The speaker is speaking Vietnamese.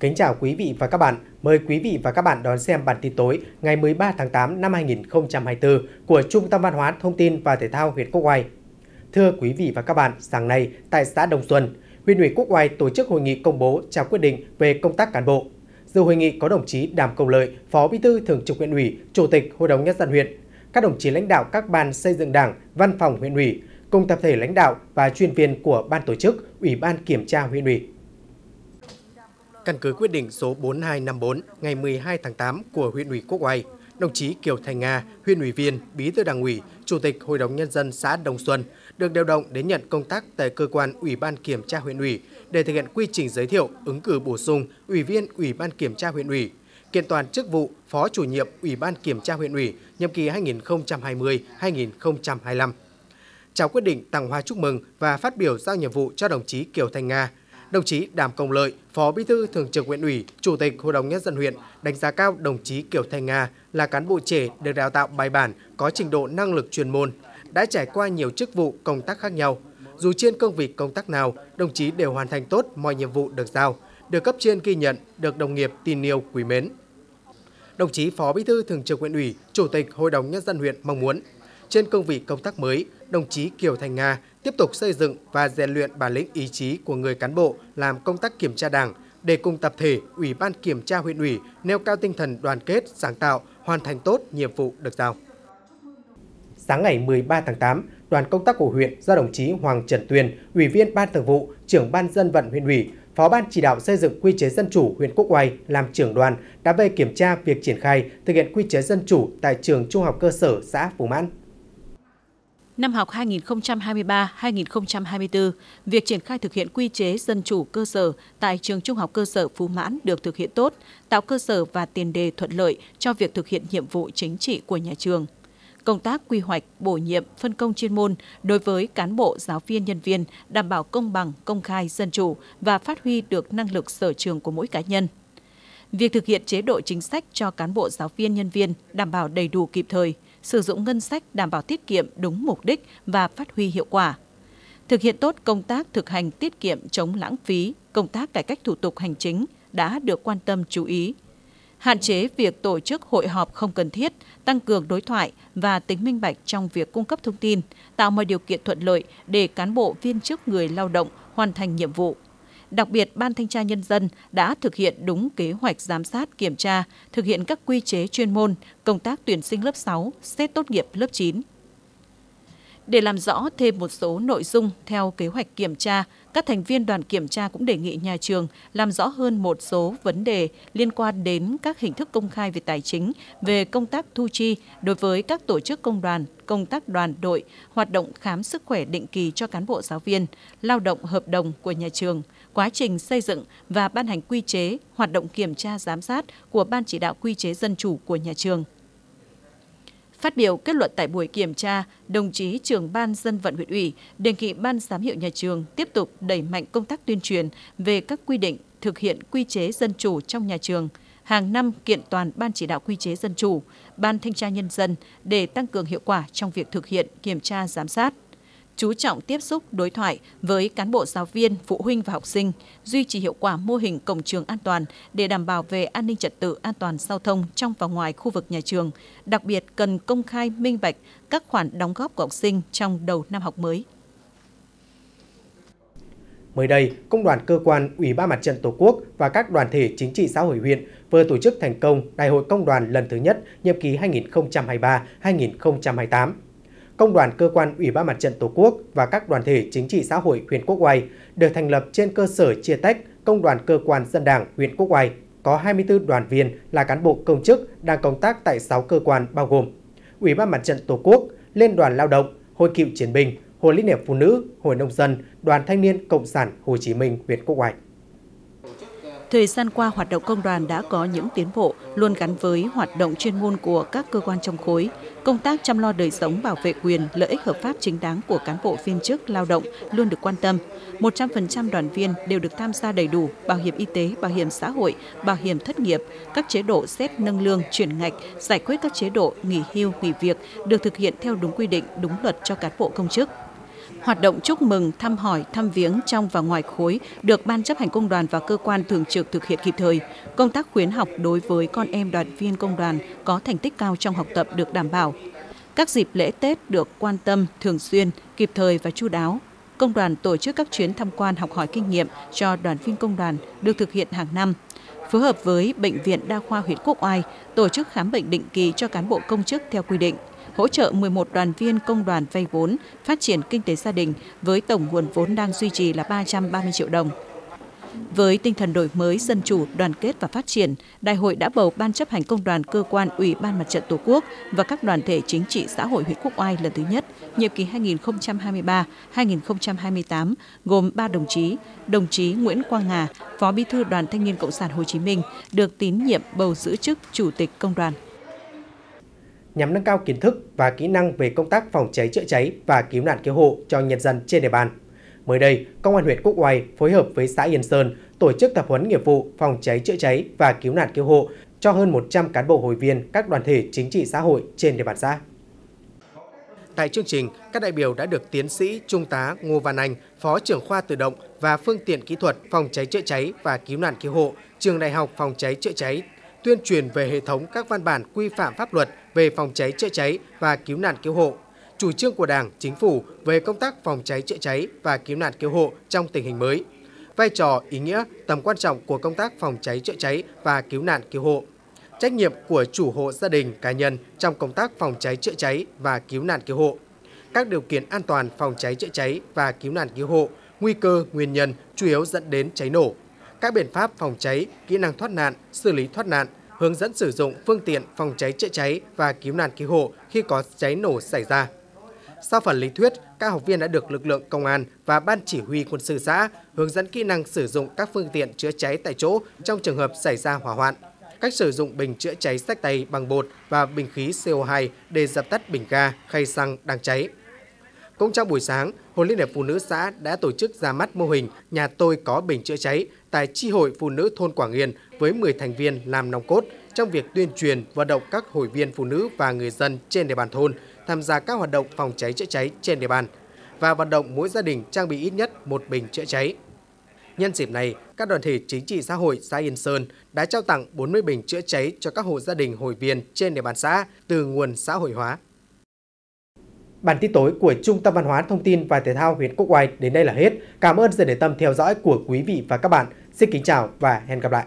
Kính chào quý vị và các bạn. Mời quý vị và các bạn đón xem bản tin tối ngày 13 tháng 8 năm 2024 của Trung tâm Văn hóa Thông tin và Thể thao huyện Quốc Oai. Thưa quý vị và các bạn, sáng nay tại xã Đồng Xuân, huyện ủy Quốc Oai tổ chức hội nghị công bố trao quyết định về công tác cán bộ. Dự hội nghị có đồng chí Đàm Công Lợi, Phó Bí thư Thường trực huyện ủy, Chủ tịch Hội đồng nhân dân huyện, các đồng chí lãnh đạo các ban xây dựng Đảng, Văn phòng huyện ủy, cùng tập thể lãnh đạo và chuyên viên của ban tổ chức, Ủy ban kiểm tra huyện ủy. Căn cứ quyết định số 4254 ngày 12 tháng 8 của huyện ủy Quốc Oai, đồng chí Kiều Thành Nga, huyện ủy viên, bí thư đảng ủy, chủ tịch Hội đồng nhân dân xã Đồng Xuân được điều động đến nhận công tác tại cơ quan Ủy ban kiểm tra huyện ủy để thực hiện quy trình giới thiệu ứng cử bổ sung ủy viên Ủy ban kiểm tra huyện ủy, kiện toàn chức vụ Phó chủ nhiệm Ủy ban kiểm tra huyện ủy nhiệm kỳ 2020-2025. Trao quyết định tặng hoa chúc mừng và phát biểu giao nhiệm vụ cho đồng chí Kiều Thành Nga, Đồng chí Đàm Công Lợi, Phó Bí thư Thường trực huyện ủy, Chủ tịch Hội đồng nhân dân huyện đánh giá cao đồng chí Kiều Thanh Nga là cán bộ trẻ được đào tạo bài bản, có trình độ năng lực chuyên môn, đã trải qua nhiều chức vụ công tác khác nhau. Dù trên công việc, công tác nào, đồng chí đều hoàn thành tốt mọi nhiệm vụ được giao, được cấp trên ghi nhận, được đồng nghiệp tin yêu quý mến. Đồng chí Phó Bí thư Thường trực huyện ủy, Chủ tịch Hội đồng nhân dân huyện mong muốn trên cương vị công tác mới, đồng chí Kiều Thành Nga tiếp tục xây dựng và rèn luyện bản lĩnh ý chí của người cán bộ làm công tác kiểm tra Đảng để cùng tập thể Ủy ban kiểm tra huyện ủy nêu cao tinh thần đoàn kết, sáng tạo, hoàn thành tốt nhiệm vụ được giao. Sáng ngày 13 tháng 8, đoàn công tác của huyện do đồng chí Hoàng Trần Tuyền, Ủy viên Ban Thường vụ, trưởng Ban dân vận huyện ủy, Phó Ban chỉ đạo xây dựng quy chế dân chủ huyện Quốc Oai làm trưởng đoàn đã về kiểm tra việc triển khai thực hiện quy chế dân chủ tại trường Trung học cơ sở xã Phú Mãn. Năm học 2023-2024, việc triển khai thực hiện quy chế dân chủ cơ sở tại trường Trung học cơ sở Phú Mãn được thực hiện tốt, tạo cơ sở và tiền đề thuận lợi cho việc thực hiện nhiệm vụ chính trị của nhà trường. Công tác quy hoạch, bổ nhiệm, phân công chuyên môn đối với cán bộ, giáo viên, nhân viên đảm bảo công bằng, công khai, dân chủ và phát huy được năng lực sở trường của mỗi cá nhân – việc thực hiện chế độ chính sách cho cán bộ giáo viên nhân viên đảm bảo đầy đủ kịp thời, sử dụng ngân sách đảm bảo tiết kiệm đúng mục đích và phát huy hiệu quả. Thực hiện tốt công tác thực hành tiết kiệm chống lãng phí, công tác cải cách thủ tục hành chính đã được quan tâm chú ý. Hạn chế việc tổ chức hội họp không cần thiết, tăng cường đối thoại và tính minh bạch trong việc cung cấp thông tin, tạo mọi điều kiện thuận lợi để cán bộ viên chức người lao động hoàn thành nhiệm vụ Đặc biệt, Ban Thanh tra Nhân dân đã thực hiện đúng kế hoạch giám sát, kiểm tra, thực hiện các quy chế chuyên môn, công tác tuyển sinh lớp 6, xét tốt nghiệp lớp 9. Để làm rõ thêm một số nội dung theo kế hoạch kiểm tra, các thành viên đoàn kiểm tra cũng đề nghị nhà trường làm rõ hơn một số vấn đề liên quan đến các hình thức công khai về tài chính, về công tác thu chi đối với các tổ chức công đoàn, công tác đoàn đội, hoạt động khám sức khỏe định kỳ cho cán bộ giáo viên, lao động hợp đồng của nhà trường, quá trình xây dựng và ban hành quy chế, hoạt động kiểm tra giám sát của Ban chỉ đạo quy chế dân chủ của nhà trường. Phát biểu kết luận tại buổi kiểm tra, đồng chí trưởng ban dân vận huyện ủy đề nghị ban giám hiệu nhà trường tiếp tục đẩy mạnh công tác tuyên truyền về các quy định thực hiện quy chế dân chủ trong nhà trường, hàng năm kiện toàn ban chỉ đạo quy chế dân chủ, ban thanh tra nhân dân để tăng cường hiệu quả trong việc thực hiện kiểm tra giám sát chú trọng tiếp xúc đối thoại với cán bộ giáo viên, phụ huynh và học sinh, duy trì hiệu quả mô hình cổng trường an toàn để đảm bảo về an ninh trật tự an toàn giao thông trong và ngoài khu vực nhà trường. Đặc biệt cần công khai minh bạch các khoản đóng góp của học sinh trong đầu năm học mới. Mới đây, Công đoàn Cơ quan Ủy ban Mặt trận Tổ quốc và các đoàn thể chính trị xã hội huyện vừa tổ chức thành công Đại hội Công đoàn lần thứ nhất nhiệm kỳ 2023-2028 Công đoàn cơ quan Ủy ban Mặt trận Tổ quốc và các đoàn thể chính trị xã hội huyện Quốc Oai được thành lập trên cơ sở chia tách Công đoàn cơ quan dân đảng huyện Quốc Oai có 24 đoàn viên là cán bộ công chức đang công tác tại 6 cơ quan bao gồm Ủy ban Mặt trận Tổ quốc, Liên đoàn Lao động, Hội cựu chiến binh, Hội Liên hiệp Phụ nữ, Hội nông dân, Đoàn Thanh niên Cộng sản Hồ Chí Minh huyện Quốc Oai. Thời gian qua, hoạt động công đoàn đã có những tiến bộ luôn gắn với hoạt động chuyên môn của các cơ quan trong khối. Công tác chăm lo đời sống, bảo vệ quyền, lợi ích hợp pháp chính đáng của cán bộ viên chức lao động luôn được quan tâm. 100% đoàn viên đều được tham gia đầy đủ bảo hiểm y tế, bảo hiểm xã hội, bảo hiểm thất nghiệp, các chế độ xét nâng lương, chuyển ngạch, giải quyết các chế độ nghỉ hưu, nghỉ việc được thực hiện theo đúng quy định, đúng luật cho cán bộ công chức Hoạt động chúc mừng, thăm hỏi, thăm viếng trong và ngoài khối được Ban chấp hành công đoàn và cơ quan thường trực thực hiện kịp thời. Công tác khuyến học đối với con em đoàn viên công đoàn có thành tích cao trong học tập được đảm bảo. Các dịp lễ Tết được quan tâm, thường xuyên, kịp thời và chu đáo. Công đoàn tổ chức các chuyến tham quan học hỏi kinh nghiệm cho đoàn viên công đoàn được thực hiện hàng năm phối hợp với Bệnh viện Đa khoa huyện Quốc Oai tổ chức khám bệnh định kỳ cho cán bộ công chức theo quy định hỗ trợ 11 đoàn viên công đoàn vay vốn phát triển kinh tế gia đình với tổng nguồn vốn đang duy trì là 330 triệu đồng. Với tinh thần đổi mới, dân chủ, đoàn kết và phát triển, Đại hội đã bầu Ban chấp hành công đoàn cơ quan Ủy ban Mặt trận Tổ quốc và các đoàn thể chính trị xã hội huyện Quốc Oai lần thứ nhất, nhiệm kỳ 2023-2028, gồm 3 đồng chí, đồng chí Nguyễn Quang Hà, Phó Bí thư Đoàn Thanh niên Cộng sản Hồ Chí Minh, được tín nhiệm bầu giữ chức Chủ tịch Công đoàn nhằm nâng cao kiến thức và kỹ năng về công tác phòng cháy chữa cháy và cứu nạn cứu hộ cho nhân dân trên địa bàn. Mới đây, Công an huyện Quốc Oai phối hợp với xã Yên Sơn tổ chức tập huấn nghiệp vụ phòng cháy chữa cháy và cứu nạn cứu hộ cho hơn 100 cán bộ hội viên các đoàn thể chính trị xã hội trên địa bàn xã. Tại chương trình, các đại biểu đã được tiến sĩ Trung tá Ngô Văn Anh, Phó trưởng khoa tự động và phương tiện kỹ thuật phòng cháy chữa cháy và cứu nạn cứu hộ, Trường Đại học Phòng cháy chữa cháy tuyên truyền về hệ thống các văn bản quy phạm pháp luật về phòng cháy chữa cháy và cứu nạn cứu hộ, chủ trương của Đảng, Chính phủ về công tác phòng cháy chữa cháy và cứu nạn cứu hộ trong tình hình mới, vai trò, ý nghĩa, tầm quan trọng của công tác phòng cháy chữa cháy và cứu nạn cứu hộ, trách nhiệm của chủ hộ gia đình cá nhân trong công tác phòng cháy chữa cháy và cứu nạn cứu hộ, các điều kiện an toàn phòng cháy chữa cháy và cứu nạn cứu hộ, nguy cơ, nguyên nhân chủ yếu dẫn đến cháy nổ, các biện pháp phòng cháy, kỹ năng thoát nạn, xử lý thoát nạn, hướng dẫn sử dụng phương tiện phòng cháy chữa cháy và cứu nạn cứu hộ khi có cháy nổ xảy ra. Sau phần lý thuyết, các học viên đã được lực lượng công an và ban chỉ huy quân sự xã hướng dẫn kỹ năng sử dụng các phương tiện chữa cháy tại chỗ trong trường hợp xảy ra hỏa hoạn, cách sử dụng bình chữa cháy sách tay bằng bột và bình khí CO2 để dập tắt bình ga, khay xăng đang cháy. Cũng trong buổi sáng, Hội Liên hiệp Phụ nữ xã đã tổ chức ra mắt mô hình Nhà tôi có bình chữa cháy tại Chi hội Phụ nữ thôn Quảng Yên với 10 thành viên làm nòng cốt trong việc tuyên truyền vận động các hội viên phụ nữ và người dân trên địa bàn thôn tham gia các hoạt động phòng cháy chữa cháy trên địa bàn và vận động mỗi gia đình trang bị ít nhất một bình chữa cháy. Nhân dịp này, các đoàn thể chính trị xã hội xã Yên Sơn đã trao tặng 40 bình chữa cháy cho các hộ gia đình hội viên trên địa bàn xã từ nguồn xã hội hóa. Bản tin tối của Trung tâm Văn hóa Thông tin và Thể thao huyện Quốc Oai đến đây là hết. Cảm ơn sự để tâm theo dõi của quý vị và các bạn. Xin kính chào và hẹn gặp lại.